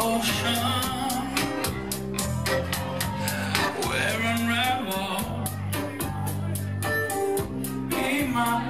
ocean. Where unravel in my